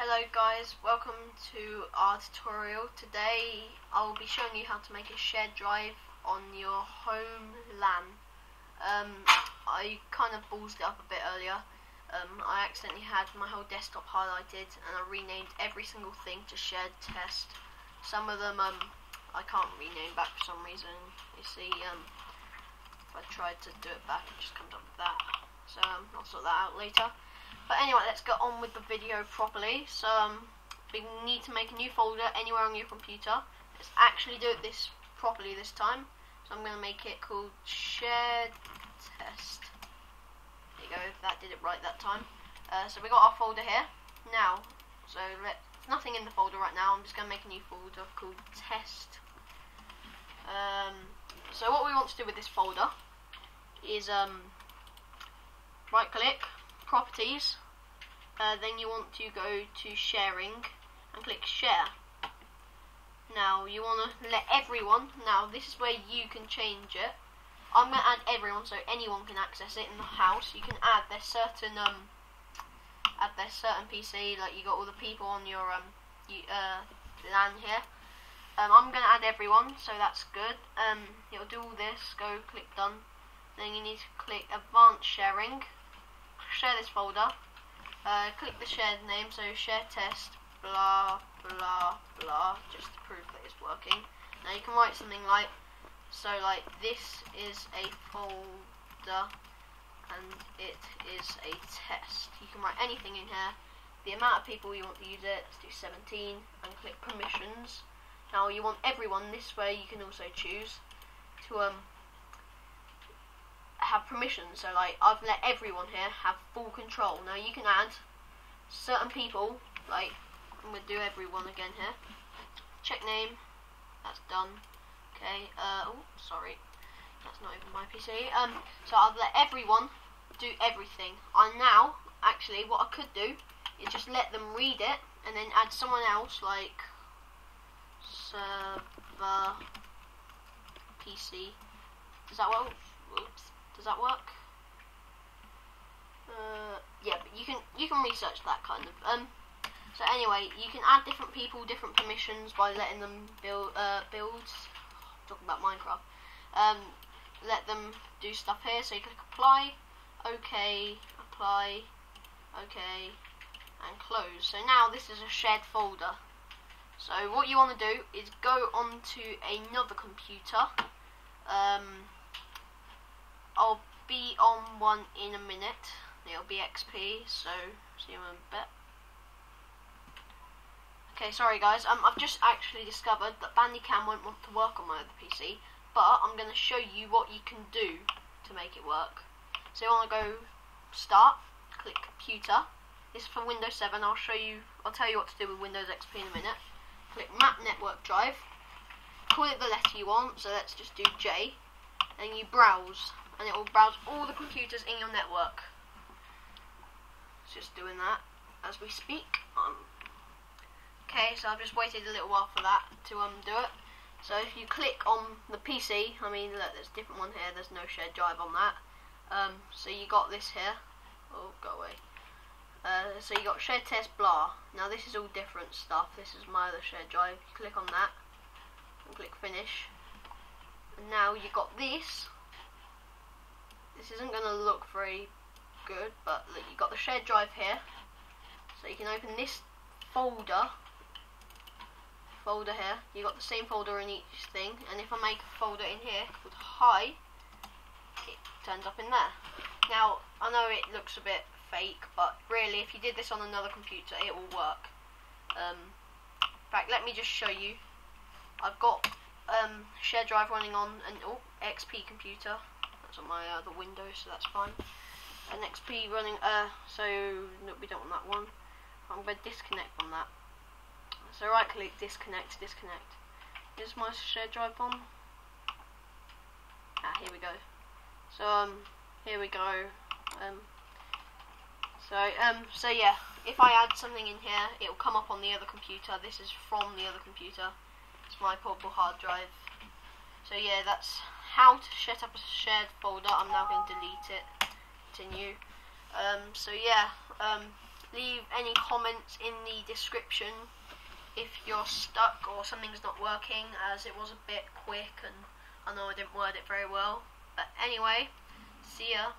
Hello guys, welcome to our tutorial. Today I will be showing you how to make a shared drive on your home LAN. Um, I kind of ballsed it up a bit earlier. Um, I accidentally had my whole desktop highlighted and I renamed every single thing to shared test. Some of them um, I can't rename back for some reason. You see, um, if I tried to do it back it just comes up with that. So um, I'll sort that out later. But anyway, let's get on with the video properly. So um, we need to make a new folder anywhere on your computer. Let's actually do it this properly this time. So I'm going to make it called shared test. There you go, that did it right that time. Uh, so we got our folder here. Now, so let nothing in the folder right now. I'm just going to make a new folder called test. Um, so what we want to do with this folder is um, right click properties, uh, then you want to go to sharing and click share. Now you want to let everyone, now this is where you can change it. I'm going to add everyone so anyone can access it in the house. You can add their certain um add their certain PC, like you got all the people on your um you, uh, LAN here. Um, I'm going to add everyone, so that's good. Um, it'll do all this. Go click done. Then you need to click advanced sharing share this folder, uh, click the shared name, so share test, blah, blah, blah, just to prove that it's working. Now you can write something like, so like this is a folder and it is a test. You can write anything in here, the amount of people you want to use it, let's do 17, and click permissions. Now you want everyone, this way you can also choose to um, have permission. So like I've let everyone here have full control. Now you can add certain people, like I'm gonna do everyone again here. Check name, that's done. Okay, uh, oh sorry, that's not even my PC. Um, so I've let everyone do everything. I now, actually what I could do is just let them read it and then add someone else like server PC. Is that what? Oops. Does that work? Uh, yeah, but you can you can research that kind of. Um, so anyway, you can add different people, different permissions by letting them build uh, builds. Talking about Minecraft. Um, let them do stuff here. So you click apply, OK, apply, OK, and close. So now this is a shared folder. So what you want to do is go onto another computer. Um, I'll be on one in a minute. It'll be XP, so see you in a bit. Okay, sorry guys, um, I've just actually discovered that Bandicam won't want to work on my other PC, but I'm going to show you what you can do to make it work. So you want to go Start, click Computer. This is for Windows 7. I'll show you, I'll tell you what to do with Windows XP in a minute. Click Map Network Drive. Call it the letter you want, so let's just do J. And you browse and it will browse all the computers in your network. It's just doing that as we speak. Um, okay, so I've just waited a little while for that to um do it. So if you click on the PC, I mean look, there's a different one here. There's no shared drive on that. Um, so you got this here. Oh, go away. Uh, so you got shared test blah. Now this is all different stuff. This is my other shared drive. You click on that and click finish. And now you got this this isn't going to look very good, but look, you've got the shared drive here. So you can open this folder, folder here. You've got the same folder in each thing, and if I make a folder in here called hi, it turns up in there. Now, I know it looks a bit fake, but really, if you did this on another computer, it will work. Um, in fact, let me just show you. I've got um, shared drive running on an oh, XP computer on my other window, so that's fine. An XP running, uh, so no, we don't want that one. I'm going to disconnect from that. So right click, disconnect, disconnect. Is my shared drive on? Ah, here we go. So, um, here we go. Um, so, um, so yeah, if I add something in here, it will come up on the other computer. This is from the other computer. It's my portable hard drive. So yeah, that's how to set up a shared folder. I'm now going to delete it. Continue. Um, so yeah, um, leave any comments in the description if you're stuck or something's not working as it was a bit quick and I know I didn't word it very well. But anyway, see ya.